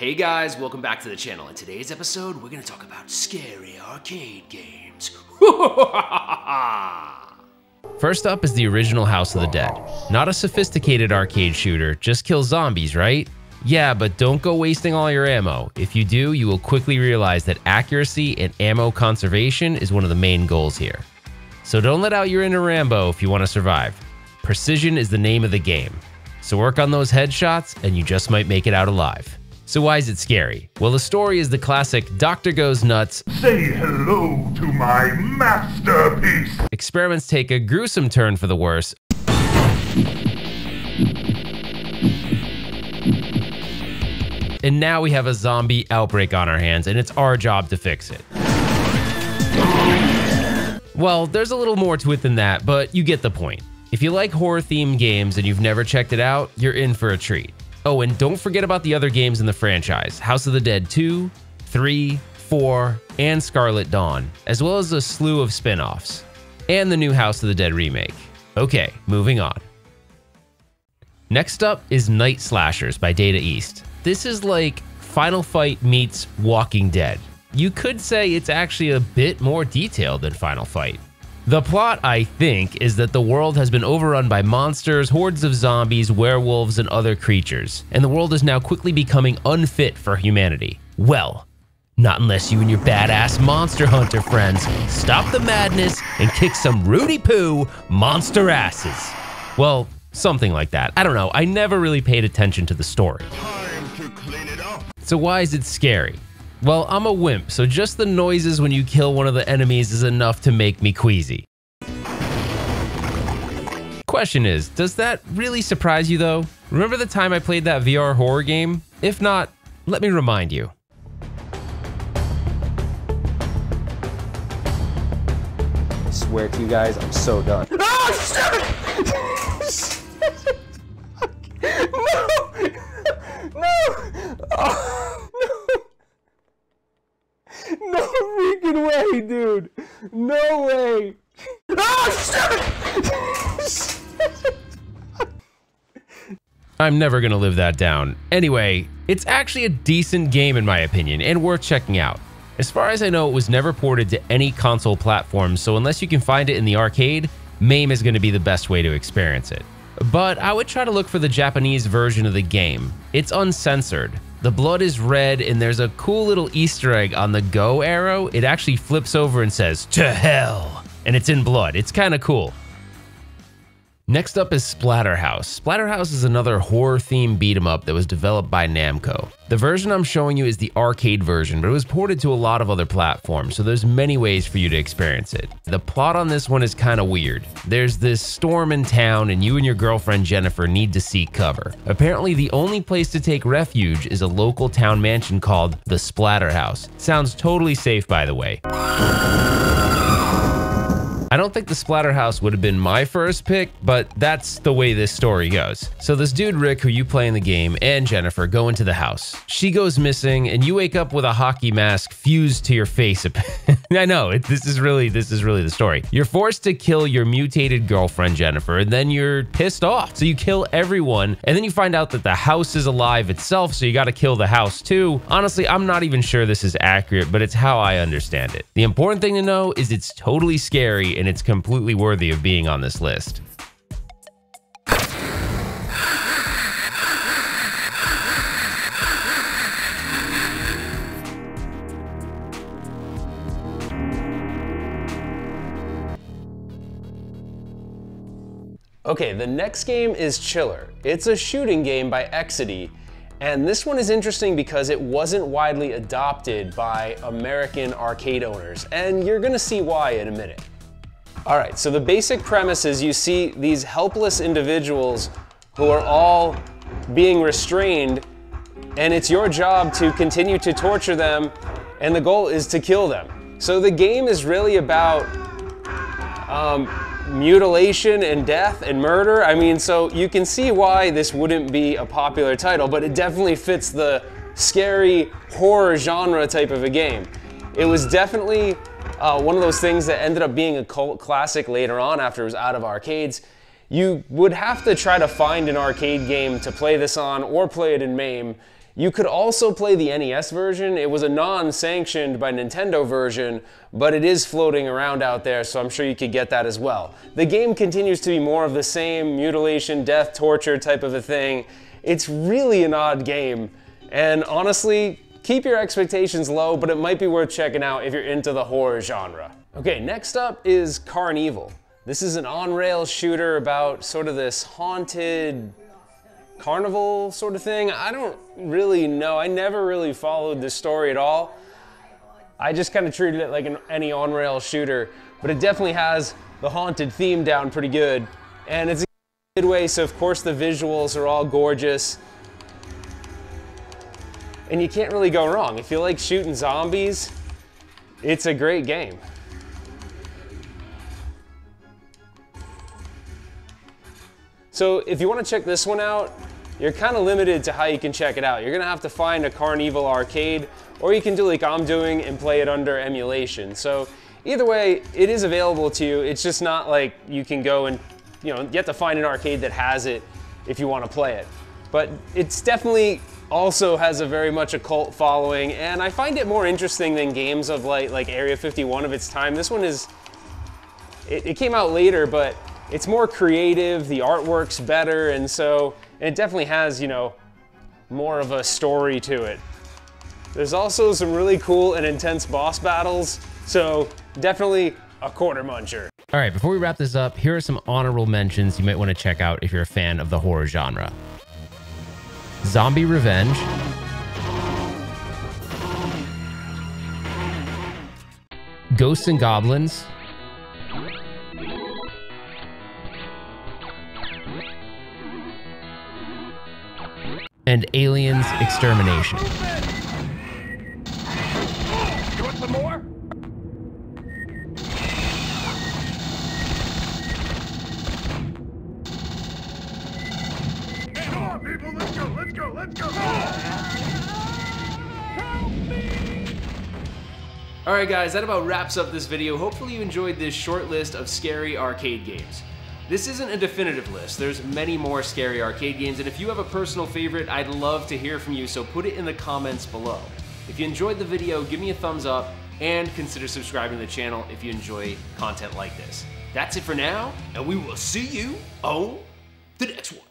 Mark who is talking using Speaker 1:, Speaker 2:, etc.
Speaker 1: Hey guys, welcome back to the channel. In today's episode, we're gonna talk about scary arcade games.
Speaker 2: First up is the original House of the Dead. Not a sophisticated arcade shooter, just kill zombies, right? Yeah, but don't go wasting all your ammo. If you do, you will quickly realize that accuracy and ammo conservation is one of the main goals here. So don't let out your inner Rambo if you want to survive. Precision is the name of the game. So work on those headshots and you just might make it out alive. So why is it scary? Well, the story is the classic Doctor Goes Nuts.
Speaker 3: Say hello to my masterpiece.
Speaker 2: Experiments take a gruesome turn for the worse. And now we have a zombie outbreak on our hands, and it's our job to fix it. Well, there's a little more to it than that, but you get the point. If you like horror themed games and you've never checked it out, you're in for a treat. Oh, and don't forget about the other games in the franchise House of the Dead 2, 3, 4, and Scarlet Dawn, as well as a slew of spin offs, and the new House of the Dead remake. Okay, moving on. Next up is Night Slashers by Data East. This is like Final Fight meets Walking Dead. You could say it's actually a bit more detailed than Final Fight. The plot, I think, is that the world has been overrun by monsters, hordes of zombies, werewolves, and other creatures, and the world is now quickly becoming unfit for humanity. Well, not unless you and your badass monster hunter friends stop the madness and kick some Rudy Poo monster asses. Well, something like that. I don't know. I never really paid attention to the story.
Speaker 3: Time to clean it up.
Speaker 2: So, why is it scary? Well, I'm a wimp, so just the noises when you kill one of the enemies is enough to make me queasy. Question is, does that really surprise you though? Remember the time I played that VR horror game? If not, let me remind you.
Speaker 4: I swear to you guys, I'm so done. Oh, no oh freaking way, dude. No way.
Speaker 2: Oh, I'm never gonna live that down. Anyway, it's actually a decent game in my opinion, and worth checking out. As far as I know, it was never ported to any console platform, so unless you can find it in the arcade, MAME is gonna be the best way to experience it. But I would try to look for the Japanese version of the game. It's uncensored. The blood is red, and there's a cool little Easter egg on the go arrow. It actually flips over and says, To hell! And it's in blood. It's kind of cool. Next up is Splatterhouse. Splatterhouse is another horror themed beat 'em up that was developed by Namco. The version I'm showing you is the arcade version, but it was ported to a lot of other platforms, so there's many ways for you to experience it. The plot on this one is kind of weird. There's this storm in town, and you and your girlfriend Jennifer need to seek cover. Apparently, the only place to take refuge is a local town mansion called the Splatterhouse. Sounds totally safe, by the way. I don't think the Splatterhouse would have been my first pick, but that's the way this story goes. So this dude Rick, who you play in the game, and Jennifer go into the house. She goes missing, and you wake up with a hockey mask fused to your face. I know it, this is really this is really the story. You're forced to kill your mutated girlfriend Jennifer, and then you're pissed off. So you kill everyone, and then you find out that the house is alive itself. So you got to kill the house too. Honestly, I'm not even sure this is accurate, but it's how I understand it. The important thing to know is it's totally scary and it's completely worthy of being on this list.
Speaker 5: Okay, the next game is Chiller. It's a shooting game by Exidy, and this one is interesting because it wasn't widely adopted by American arcade owners, and you're gonna see why in a minute. All right, so the basic premise is you see these helpless individuals who are all being restrained, and it's your job to continue to torture them, and the goal is to kill them. So the game is really about um, mutilation and death and murder. I mean, so you can see why this wouldn't be a popular title, but it definitely fits the scary horror genre type of a game. It was definitely uh, one of those things that ended up being a cult classic later on after it was out of arcades. You would have to try to find an arcade game to play this on or play it in MAME.
Speaker 2: You could also play the NES version. It was a non-sanctioned by Nintendo version, but it is floating around out there, so I'm sure you could get that as well. The game continues to be more of the same mutilation, death, torture type of a thing. It's really an odd game, and honestly, keep your expectations low, but it might be worth checking out if you're into the horror genre. Okay, next up is CarnEvil. This is an on-rail shooter about sort of this haunted carnival sort of thing. I don't really know. I never really followed this story at all. I just kind of treated it like an, any on-rail shooter, but it definitely has the haunted theme down pretty good. And it's a good way, so of course the visuals are all gorgeous. And you can't really go wrong. If you like shooting zombies, it's a great game. So if you want to check this one out, you're kind of limited to how you can check it out. You're gonna have to find a CarnEvil arcade, or you can do like I'm doing and play it under emulation. So either way, it is available to you. It's just not like you can go and, you know, you have to find an arcade that has it if you want to play it. But it's definitely also has a very much a cult following, and I find it more interesting than games of like like Area 51 of its time. This one is, it, it came out later, but it's more creative, the artwork's better, and so it definitely has, you know, more of a story to it. There's also some really cool and intense boss battles, so definitely a quarter muncher.
Speaker 6: All right, before we wrap this up, here are some honorable mentions you might want to check out if you're a fan of the horror genre. Zombie Revenge, Ghosts and Goblins, and Aliens Extermination.
Speaker 7: You want some more? Let's go, let's go!
Speaker 8: Alright guys, that about wraps up this video. Hopefully you enjoyed this short list of scary arcade games. This isn't a definitive list, there's many more scary arcade games, and if you have a personal favorite, I'd love to hear from you, so put it in the comments below. If you enjoyed the video, give me a thumbs up, and consider subscribing to the channel if you enjoy content like this. That's it for now, and we will see you on the next one.